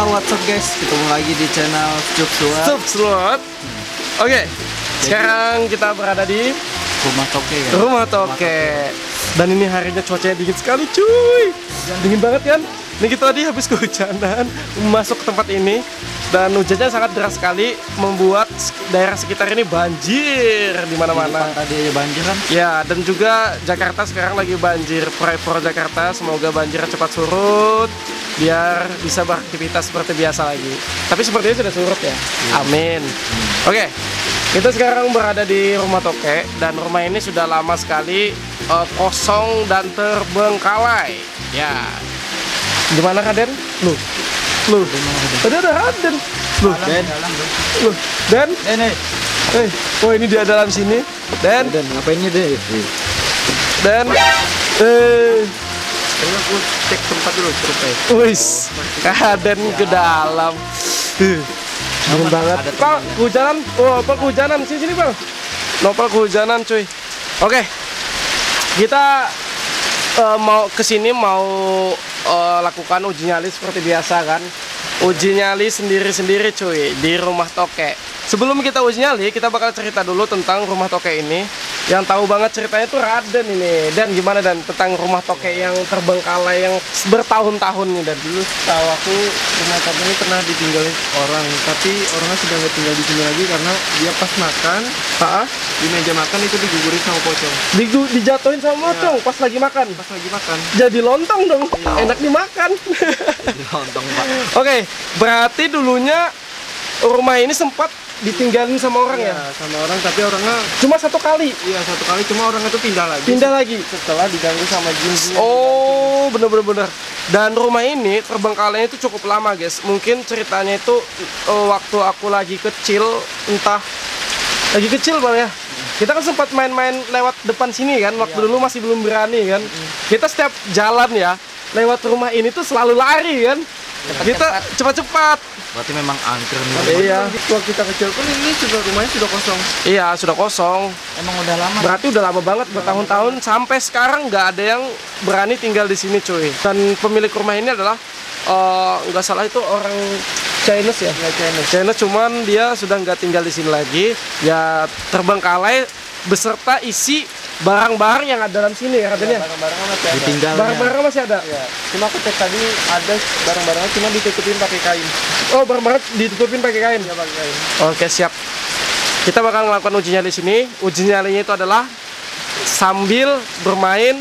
halo what's up guys Ketemu lagi di channel Cup Suat Sup Slot. Oke, sekarang kita berada di Rumah Toke ya rumah toke. Dan ini harinya cuacanya dingin sekali, cuy. Dingin banget kan? Ini kita tadi habis kehujanan masuk ke tempat ini dan hujannya sangat deras sekali membuat daerah sekitar ini banjir di mana-mana. Tadi banjir kan Ya, dan juga Jakarta sekarang lagi banjir. Pray for Jakarta, semoga banjirnya cepat surut biar bisa beraktivitas seperti biasa lagi. Tapi sepertinya sudah surut ya. Amin. Oke. Kita sekarang berada di rumah Toke dan rumah ini sudah lama sekali eh, kosong dan terbengkalai. Ya. Gimana Raden? Lu. Lu. Tadi ada Raden. Lu. Dan? Lu. Dan? Eh. Nih eh oh ini dia dalam sini. Dan? Dan ngapainnya deh dan? Eh. Coba aku cek tempat dulu survei wis. Kaden ke dalam. Dingin banget. ada pak kehujanan oh apa kehujanan sini sini bang nopal kehujanan cuy. Oke. Kita eh, mau ke sini mau eh, lakukan uji nyali seperti biasa kan? Uji nyali sendiri-sendiri cuy di rumah toke. Sebelum kita uji nyali kita bakal cerita dulu tentang rumah toke ini yang tahu banget ceritanya tuh Raden ini. Dan gimana dan? Tentang rumah toke yang terbengkalai yang bertahun-tahun nih dan. Dulu tahu aku rumah toke ini pernah ditinggalin orang. Tapi orangnya sudah nggak tinggal di sini lagi karena dia pas makan Ah, di meja makan itu digugurin sama pocong. Di, dijatuhin sama mocong pas lagi makan? Pas lagi makan. Jadi lontong dong. Enak dimakan. Lontong pak. Oke berarti dulunya rumah ini sempat ditinggalin sama orang ya? Ya sama orang tapi orangnya cuma satu kali? Iya satu kali cuma orang itu pindah lagi. Pindah lagi? Setelah diganggu sama jin oh bener bener. Bener dan rumah ini terbengkalainya itu cukup lama guys. Mungkin ceritanya itu eh, waktu aku lagi kecil entah lagi kecil bang ya. Kita kan sempat main-main lewat depan sini kan? Waktu dulu masih belum berani kan? Kita setiap jalan ya lewat rumah ini tuh selalu lari kan kita cepat-cepat. Berarti memang angker nih. Iya. Waktu kita kecil pun ini sudah rumahnya sudah kosong. Iya sudah kosong. Emang udah lama berarti udah lama banget bertahun-tahun. Sampai sekarang nggak ada yang berani tinggal di sini cuy. Dan pemilik rumah ini adalah eh, nggak salah itu orang Chinese ya? Nggak Chinese. Chinese cuman dia sudah nggak tinggal di sini lagi. Ya terbengkalai beserta isi barang-barang yang ada dalam sini ya katanya barang-barangnya masih ada barang-barang masih ada ya cuma aku cek tadi ada barang-barangnya cuma ditutupin pakai kain oh barang-barang ditutupin pakai kain ya pakai kain Oke siap. Kita bakal melakukan uji nyali sini. Uji nyalinya itu adalah sambil bermain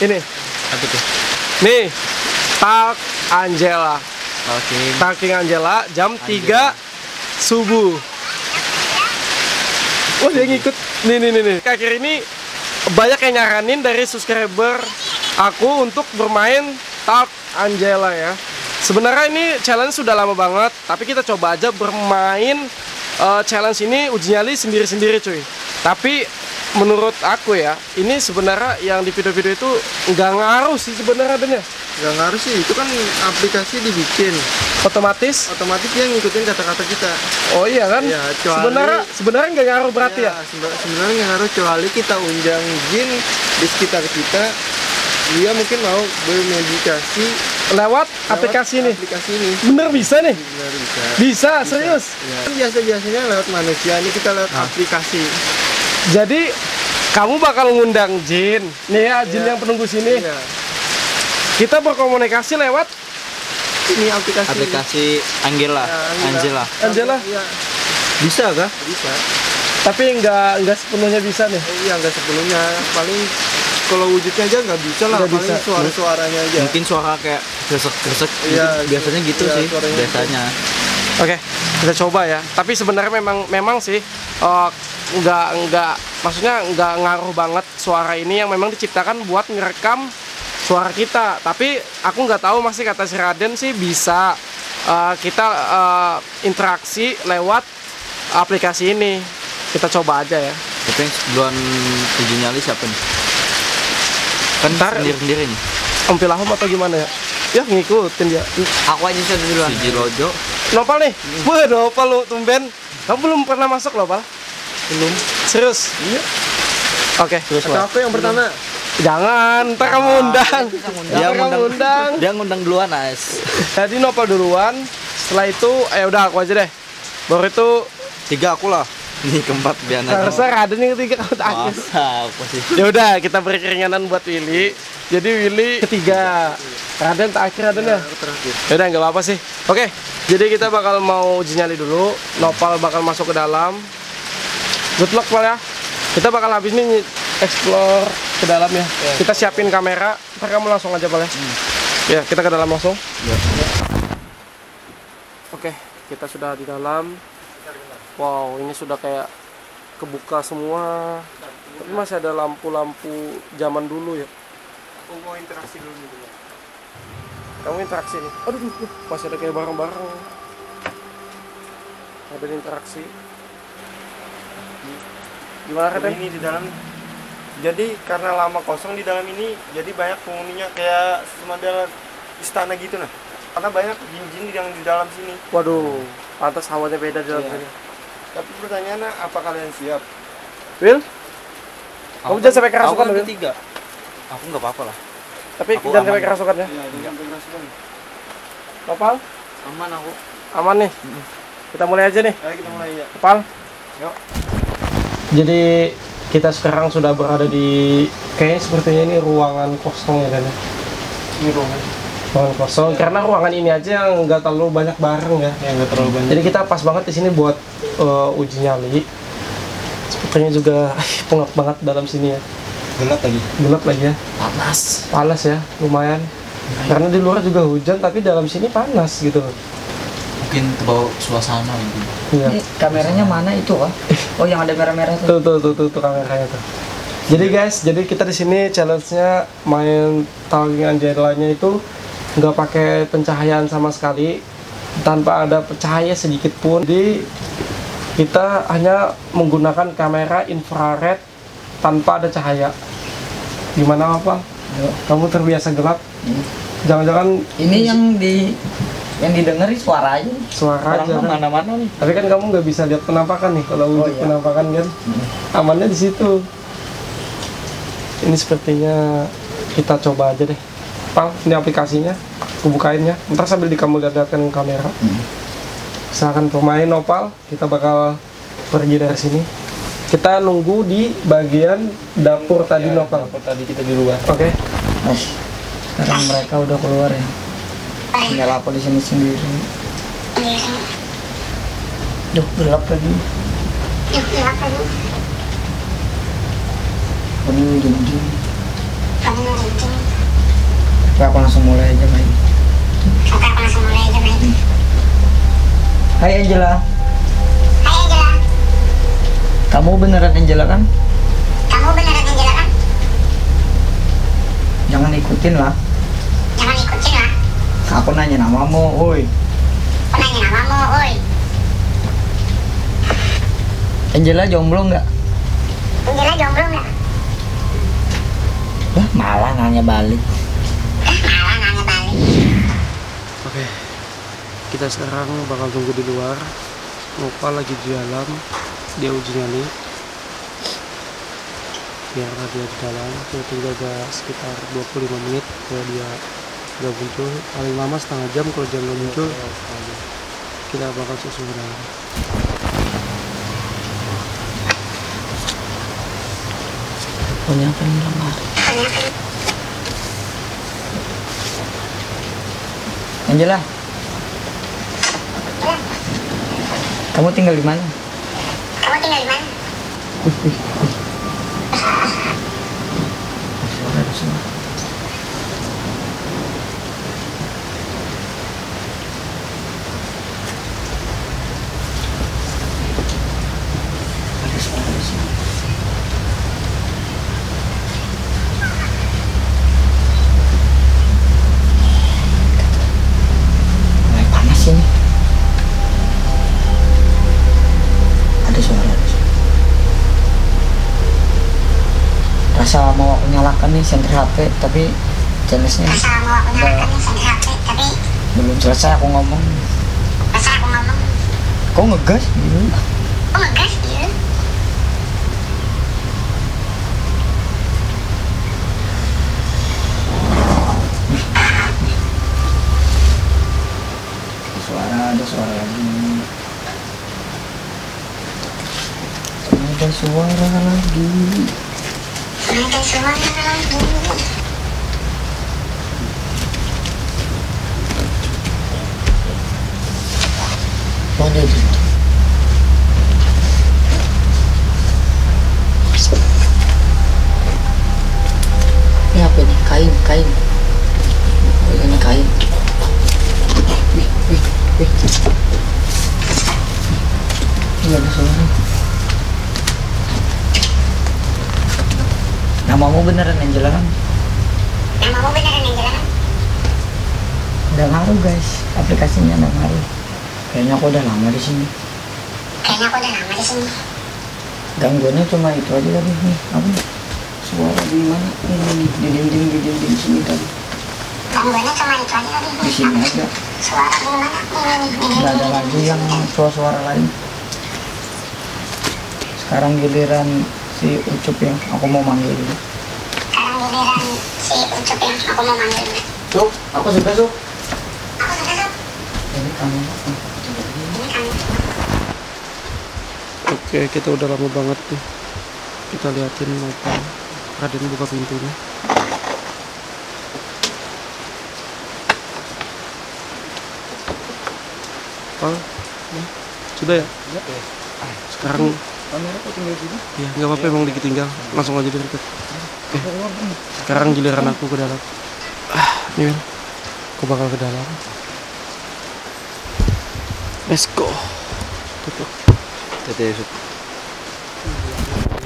ini. Apa tuh? Nih, tak Angela. Oke Talking Angela jam 3 subuh. Oh dia ngikut. Nih nih nih nih. Akhir ini banyak yang nyaranin dari subscriber aku untuk bermain Talk Angela ya. Sebenarnya ini challenge sudah lama banget, tapi kita coba aja bermain eh, challenge ini uji nyali sendiri-sendiri cuy. Tapi menurut aku ya, ini sebenarnya yang di video-video itu nggak ngaruh sih sebenarnya adanya. Nggak ngaruh sih itu kan aplikasi dibikin Otomatis otomatis dia ngikutin kata-kata kita Oh iya kan? Iya, kecuali- sebenarnya sebenarnya nggak ngaruh berarti ya? sebe- sebenarnya nggak ngaruh kecuali kita undang jin di sekitar kita dia mungkin mau bermeditasi Lewat lewat aplikasi ini. aplikasi ini Bener bisa nih? benar bisa Bisa, serius. Ya. Biasa biasanya lewat manusia ini kita lewat Ah. aplikasi Jadi kamu bakal ngundang Jin. Nih ya, Jin Iya. yang penunggu sini. Iya. Kita berkomunikasi lewat ini aplikasi Aplikasi Angela Ya, Angela. Angela Angela. Iya, Bisa kah? bisa Tapi nggak nggak sepenuhnya bisa nih. Eh, iya nggak sepenuhnya paling kalau wujudnya aja nggak bisa lah paling bisa. suara-suaranya aja Mungkin suara kayak gresek-gresek gitu. Iya, Biasanya gitu iya, sih suaranya gitu. Biasanya Oke, kita coba ya. Tapi sebenarnya memang memang sih eh, nggak nggak maksudnya nggak ngaruh banget suara ini yang memang diciptakan buat ngerekam suara kita. Tapi aku nggak tahu masih kata si Raden sih bisa eh, kita eh, interaksi lewat aplikasi ini. Kita coba aja ya. Tapi yang duluan uji nyali siapa nih? Kan Ntar- sendiri-sendiri nih Om Pilahum atau gimana ya? Ya ngikutin dia. Aku aja sih duluan Si Jirojo Nopal nih. Wah, Nopal lu tumben. Kamu belum pernah masuk loh, Pal? Belum. Serius? Iya. Oke, terus atau aku yang pertama Jangan, ntar kamu undang. Dia ngundang. Undang. Dia ngundang duluan As Jadi Nopal duluan, setelah itu eh udah aku aja deh. Baru itu Tiga aku lah. Ini keempat biar harusnya Raden yang ketiga kamu terakhir Masa apa sih? ya udah kita beri keringanan buat Willy. Jadi Willy ketiga. Raden terakhir Raden ya? Ya udah nggak apa-apa sih. Oke jadi kita bakal mau uji nyali dulu. Nopal bakal masuk ke dalam. Good luck Pal ya. Kita bakal habis ini explore ke dalam ya. Kita siapin kamera ntar kamu langsung aja Pal ya ya kita ke dalam langsung. Oke kita sudah di dalam. Wow ini sudah kayak kebuka semua. Tapi masih ada lampu-lampu zaman dulu ya. Aku mau interaksi dulu nih dulu kamu interaksi nih. Aduh aduh, masih ada kayak barang-barang ada interaksi. Gimana Raden? ini di dalam jadi karena lama kosong di dalam ini jadi banyak penghuninya kayak semacam istana gitu nah. Karena banyak jin-jin yang di dalam sini. Waduh pantas hawanya beda di dalam Iya. sini. Tapi pertanyaannya apa kalian siap? Will Kamu jangan sampai kerasukan, Aku kan Wil. ketiga. Aku nggak apa-apa lah. tapi Aku jangan sampai kerasukan ya ya jangan pengrasukan Nopal Aman aku. aman nih. Kita mulai aja nih. Ayo kita mulai ya. Nopal Yuk. jadi kita sekarang sudah berada di kayaknya sepertinya ini ruangan kosong ya kan ya ini ruangan ruangan kosong karena ruangan ini aja yang nggak terlalu banyak barang ya ya nggak terlalu banyak Jadi kita pas banget di sini buat uh, uji nyali. Sepertinya juga pengap banget dalam sini ya. Gelap lagi. Gelap lagi ya. Panas. Panas ya, lumayan. Karena di luar juga hujan tapi dalam sini panas gitu. Mungkin terbawa suasana gitu. Iya. Ini kameranya mana itu kah? Oh yang ada merah-merah Tuh tuh. tuh tuh tuh, tuh kameranya tuh. Jadi guys, jadi kita di sini challenge-nya main Talking Angelanya itu nggak pakai pencahayaan sama sekali, tanpa ada cahaya sedikit pun. Jadi kita hanya menggunakan kamera infrared tanpa ada cahaya. Gimana apa? Kamu terbiasa gelap? Hmm. Jangan-jangan Ini yang di yang didengerin suara aja. suara aja. Orang kan? mana-mana nih. Tapi kan kamu nggak bisa lihat penampakan nih kalau wujud iya. penampakan kan. Amannya di situ. Ini sepertinya kita coba aja deh. Pal, ini aplikasinya. Aku bukain ya. Ntar sambil di kamu lihat-lihatkan kamera. Silakan pemain Nopal, kita bakal pergi dari sini. Kita nunggu di bagian dapur tadi Nopal. Apa tadi kita di luar Oke. Nah, sekarang mereka udah keluar ya. Tinggal aku di sini sendiri. Duh, gelap lagi. Penuh dinding. Oke, aku langsung mulai aja main. Hai Angela, kamu beneran Angela kan? Kamu beneran Angela kan? Jangan ikutin lah. Aku nanya namamu, woi. Aku nanya namamu, oi. Angela jomblo nggak? Angela jomblo nggak? Lah malah nanya balik. Eh, malah nanya balik. Oke. Kita sekarang bakal tunggu di luar. Nopal lagi di dalam. Dia uji nyali. Biarlah dia di dalam. Kita tunggu aja sekitar 25 menit kalau dia udah muncul. Paling lama setengah jam kalau dia nggak muncul. Kita bakal dalam. Punya lemari? Angela. Kamu tinggal di mana? Kamu tinggal di mana? asal mau aku nyalakan nih senter HP tapi jenisnya asal mau aku nyalakan nih senter HP tapi belum selesai aku ngomong. Selesai aku ngomong. Kok ngegas? Gitu kok ngegas? Gitu suara ada suara lagi. Ada suara lagi. Itu? Ini apa ini? Kain, kain. Oh, ini kain. Wih, wih, wih. Ini ada suara. Namamu beneran Angela kan? Namamu beneran Angela kan? Udah ngaruh guys, aplikasinya udah ngaruh. Kayaknya aku udah lama di sini. Kayaknya aku udah lama di sini. Gangguannya cuma itu aja tadi nih. Apa nih? Suara di mana? Ini di dinding, di dinding sini tadi. Gangguannya cuma itu aja tadi. Di sini aja. Suara di mana? Ini ini Nggak ada lagi yang suara-suara lain. Sekarang giliran si Ucup yang aku mau manggil dulu. Sekarang giliran si Ucup yang aku mau manggil. Cuk, aku suka Cuk. Aku sudah tuh. Ini kamu. Ini kamu. Oke, kita udah lama banget nih. Kita liatin apa. Raden buka pintunya. Oh, ya. sudah ya? Sekarang Kamera kok tinggal sini? ya nggak apa-apa emang dikit tinggal. Langsung aja deket. Oke. Sekarang giliran aku ke dalam. Ah, nih men. Aku bakal ke dalam. Let's go. Tutup. Tete Yusuf.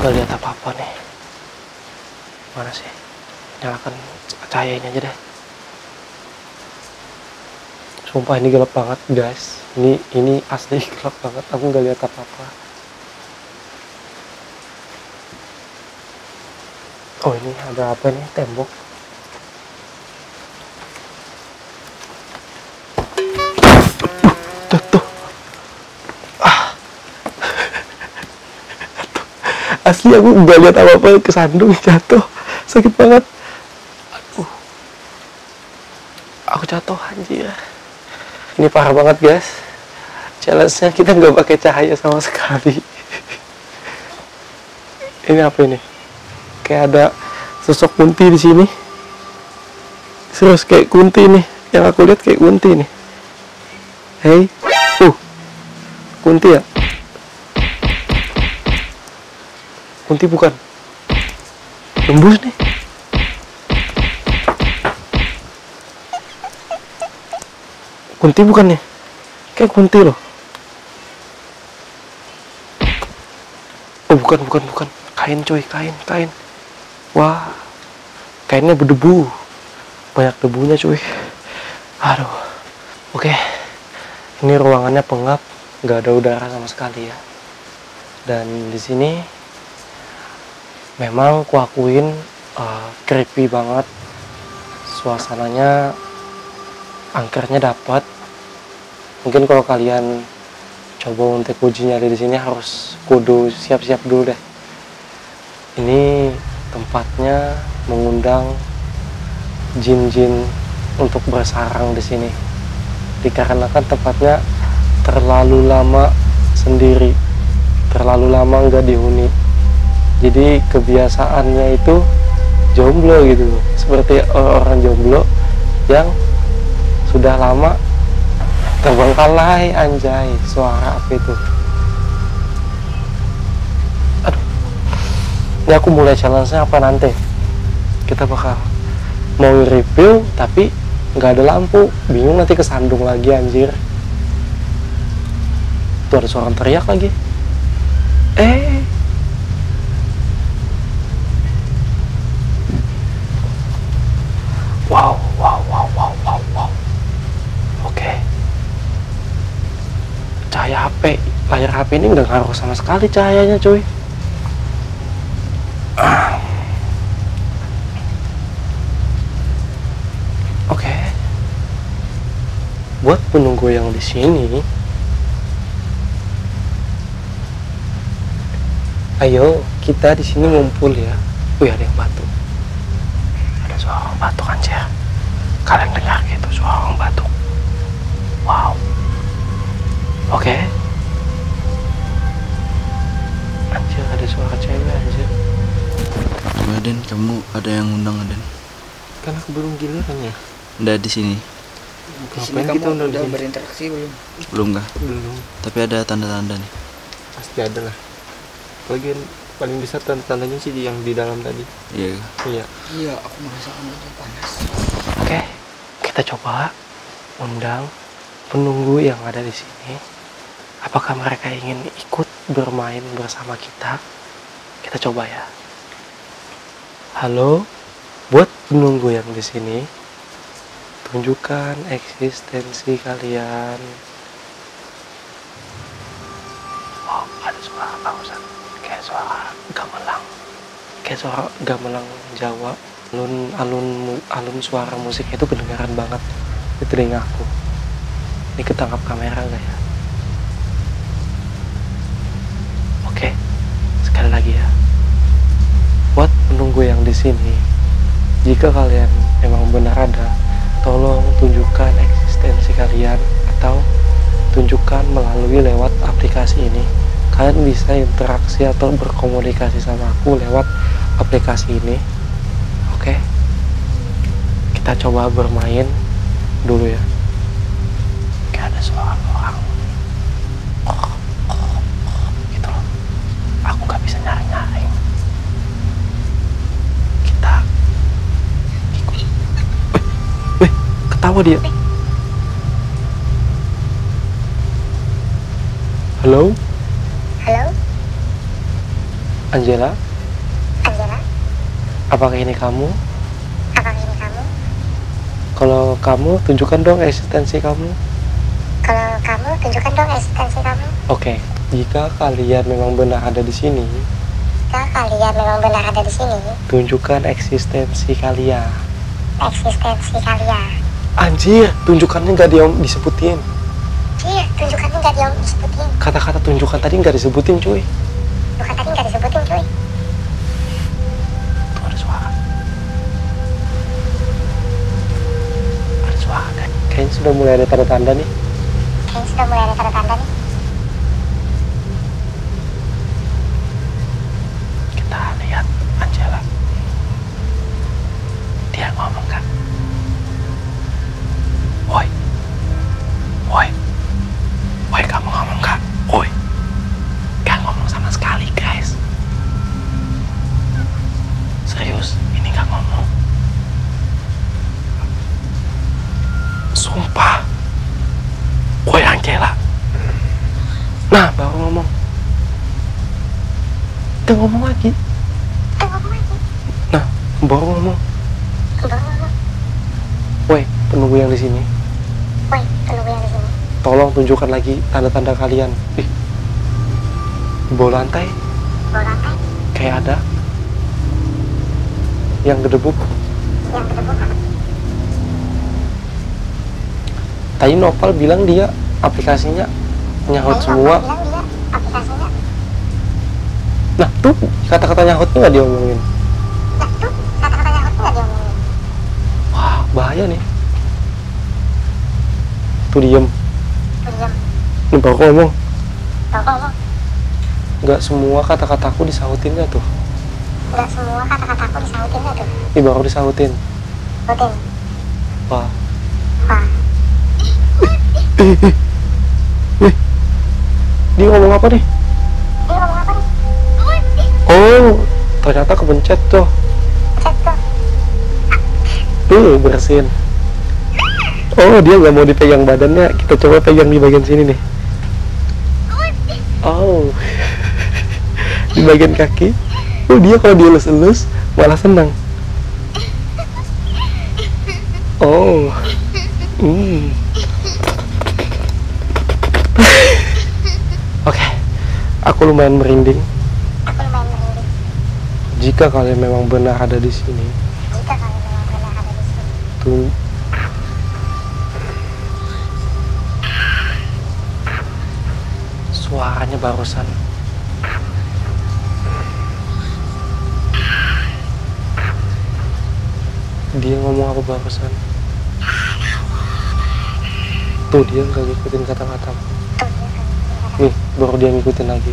Gak lihat apa-apa nih. Mana sih? Nyalakan cahaya ini aja deh. Sumpah ini gelap banget guys. Ini ini asli gelap banget. Aku nggak lihat apa-apa. Oh ini ada apa nih? Tembok. Tuh, tuh. asli aku nggak lihat apa apa kesandung jatuh. Sakit banget. Aduh. Aku jatuh anjir. Ini parah banget guys. Challenge-nya kita nggak pakai cahaya sama sekali. Ini apa ini kayak ada sosok kunti di sini serius kayak kunti nih yang aku lihat kayak kunti nih hei uh kunti ya Kunti bukan. Tembus nih. Kunti bukan nih. Kayak kunti loh. Oh bukan bukan bukan. Kain coy, kain, kain. Wah. Kainnya berdebu. Banyak debunya cuy. Aduh. Oke. Ini ruangannya pengap, nggak ada udara sama sekali ya. Dan di sini memang kuakuin uh, creepy banget suasananya angkernya dapat mungkin kalau kalian coba untuk uji nyali di sini harus kudu siap-siap dulu deh ini tempatnya mengundang jin-jin untuk bersarang di sini. Dikarenakan tempatnya terlalu lama sendiri terlalu lama nggak dihuni. Jadi kebiasaannya itu jomblo gitu seperti orang jomblo yang sudah lama terbengkalai anjay suara apa itu ini aku mulai challenge apa nanti kita bakal mau review tapi nggak ada lampu bingung nanti kesandung lagi anjir tuh ada suara teriak lagi eh Wow, wow, wow, wow, wow, wow. Oke. Cahaya HP, layar HP ini nggak ngaruh sama sekali cahayanya, cuy. Ah. Oke. Buat penunggu yang di sini, ayo kita di sini ngumpul ya. Wih, ada yang batu. Ada suara orang batuk anjir kalian dengar gitu suara orang batuk wow. Oke. Anjir ada suara cewek anjir. Coba Den, kamu ada yang undang Den? Kan aku belum giliran ya. Nggak di sini, Di sini Ngapain kita kamu di udah sini? berinteraksi belum? belum kah? Belum. Tapi ada tanda-tanda nih. Pasti ada lah. Lagian paling besar tanda-tandanya sih di- yang di dalam tadi. Iya. Iya. Iya, aku merasakan itu panas. Oke, kita coba undang penunggu yang ada di sini. Apakah mereka ingin ikut bermain bersama kita? Kita coba ya. Halo, buat penunggu yang di sini, tunjukkan eksistensi kalian. Oh, ada suara barusan, kayak suara gamelan, kayak suara gamelan Jawa. Alun alun alun suara musiknya itu kedengaran banget di telinga aku ini ketangkap kamera gak ya? Oke sekali lagi ya. Buat penunggu yang di sini jika kalian memang benar ada tolong tunjukkan eksistensi kalian atau tunjukkan melalui lewat aplikasi ini kalian bisa interaksi atau berkomunikasi sama aku lewat aplikasi ini Oke, kita coba bermain dulu ya. Kayak ada suara orang. Gitu loh. Aku nggak bisa nyari-nyari. Ketawa dia. Halo, Halo, Angela. Angela. Apakah ini kamu? Apakah ini kamu? Kalau kamu, tunjukkan dong eksistensi kamu. Kalau kamu, tunjukkan dong eksistensi kamu. Oke, jika kalian memang benar ada di sini, Jika kalian memang benar ada di sini, tunjukkan eksistensi kalian. eksistensi kalian. Anjir, tunjukkannya nggak dia disebutin. Iya, tunjukkannya nggak dia disebutin. Kata-kata tunjukkan tadi nggak disebutin, cuy. Bukan tadi nggak disebutin, cuy. Tuh ada suara. Ada suara kan? Kayaknya sudah mulai ada tanda-tanda nih. Kayaknya sudah mulai ada tanda-tanda nih. Baru ngomong. Baru ngomong. Woi, penunggu yang di sini, Woi, penunggu yang di sini. tolong tunjukkan lagi tanda-tanda kalian. Ih, di bawah lantai Bawah lantai, kayak ada yang gedebuk. yang berdebu. Tadi Nopal bilang dia aplikasinya nyaut Tadi semua. Bapak bilang dia aplikasinya. Nah, tuh kata-kata nyautnya nggak diomongin. Nah, tuh kata-katanya aku nggak diomongin. Wah, bahaya nih. Tuh diem. Nih baru ngomong. Nggak semua kata-kataku disautin nggak tuh? Nggak semua kata-kataku disautin nggak tuh? Ini baru disautin. Rutin. Wah, Wah, dia ngomong apa nih? dia ngomong apa nih? Oh, ternyata kepencet tuh. Tuh. Bersin. Oh, dia nggak mau dipegang badannya. Kita coba pegang di bagian sini nih. Oh, di bagian kaki. Oh, dia kalau dielus-elus malah senang. Oh, hmm. Oke, merinding. Aku lumayan merinding. Jika kalian memang benar ada di sini, Jika kalian memang benar ada di tuh suaranya barusan. Dia ngomong apa barusan? Tuh dia nggak ngikutin kata-kata. Nih baru dia ngikutin lagi.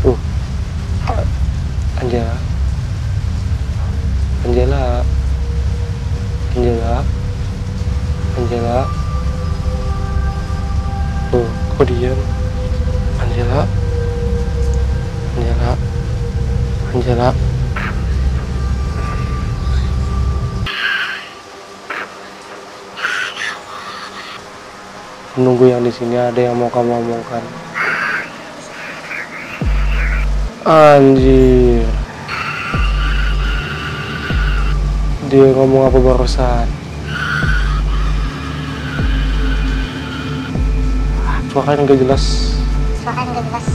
Tuh. Anjela Angela Angela Angela Tuh, kok diam Angela Angela Angela Menunggu yang di sini ada yang mau kamu omongkan. Anjir. Dia ngomong apa barusan? Suaranya nggak jelas. Suaranya nggak jelas.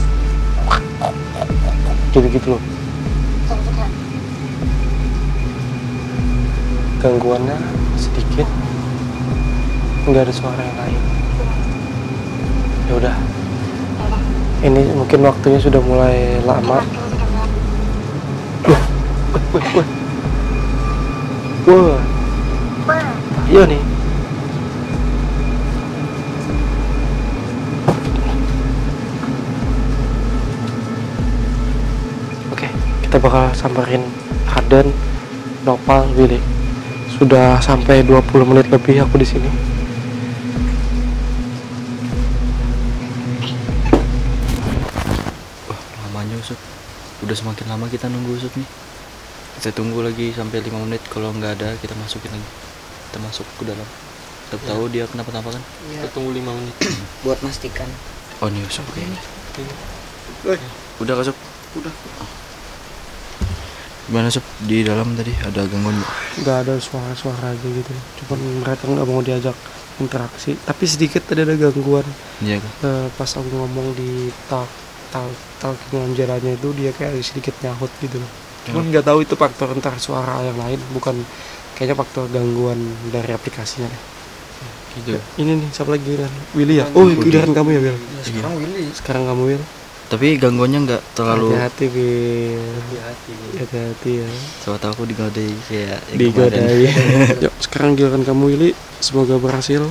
Gitu-gitu loh. Gitu-gitu. Gangguannya sedikit. Nggak ada suara yang lain. Ya udah. Ya udah. Ini mungkin waktunya sudah mulai lama. Waktunya sudah mulai. Wah, iya nih. Oke, kita bakal samperin Harden, Nopal, Willy. Sudah sampai 20 menit lebih aku di sini. Wah, lamanya Usut. Udah semakin lama kita nunggu Usut nih. Kita tunggu lagi sampai 5 menit kalau nggak ada kita masukin lagi. Kita masuk ke dalam. Kita tahu dia kenapa-napa kan? Iya, Kita tunggu 5 menit. buat mastikan. Oh nih Usut kayaknya. Udah Kak Sup? Udah. Gimana Sup? Di dalam tadi ada gangguan nggak? Nggak ada suara-suara aja gitu. Cuman mereka nggak mau diajak interaksi. Tapi sedikit ada ada gangguan. Iya Kak. Eh, pas aku ngomong di talk talk talking itu dia kayak sedikit nyahut gitu loh. Cuman nggak tahu itu faktor entar suara yang lain bukan kayaknya faktor gangguan dari aplikasinya deh. Gitu. Ini nih siapa lagi giliran? Willy ya? Oh giliran kamu ya Will. Ya, sekarang Willy. Sekarang kamu Will. Tapi gangguannya nggak terlalu Hati-hati Will. Hati-hati. Hati-hati ya. Siapa tahu aku digodai kayak yang. Digodai. Yuk sekarang giliran kamu Willy. Semoga berhasil.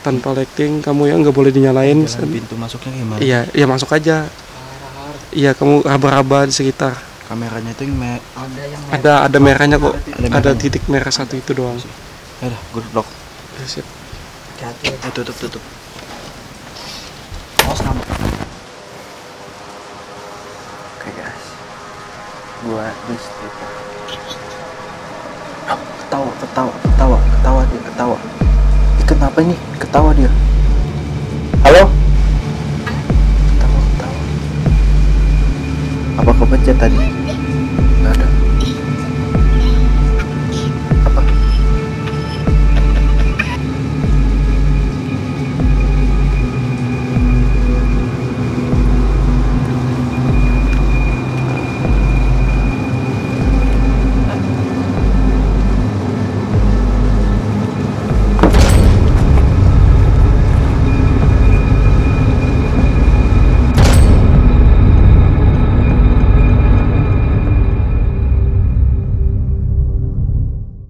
Tanpa lighting kamu ya nggak boleh dinyalain. Jalan pintu masuknya gimana? Iya, iya masuk aja. Iya kamu raba-raba di sekitar. Kameranya itu yang me- Ada yang Ada ada merahnya kok. Ada Ada merahnya. titik merah satu itu doang. Ya udah, gue blok. Ya, sip. hati-hati. Eh, tutup, tutup. Awas nama. Oke guys, gua dus ketawa, ketawa, ketawa, ketawa dia, ketawa. Ih, kenapa ini? Ketawa dia. Kepencet tadi?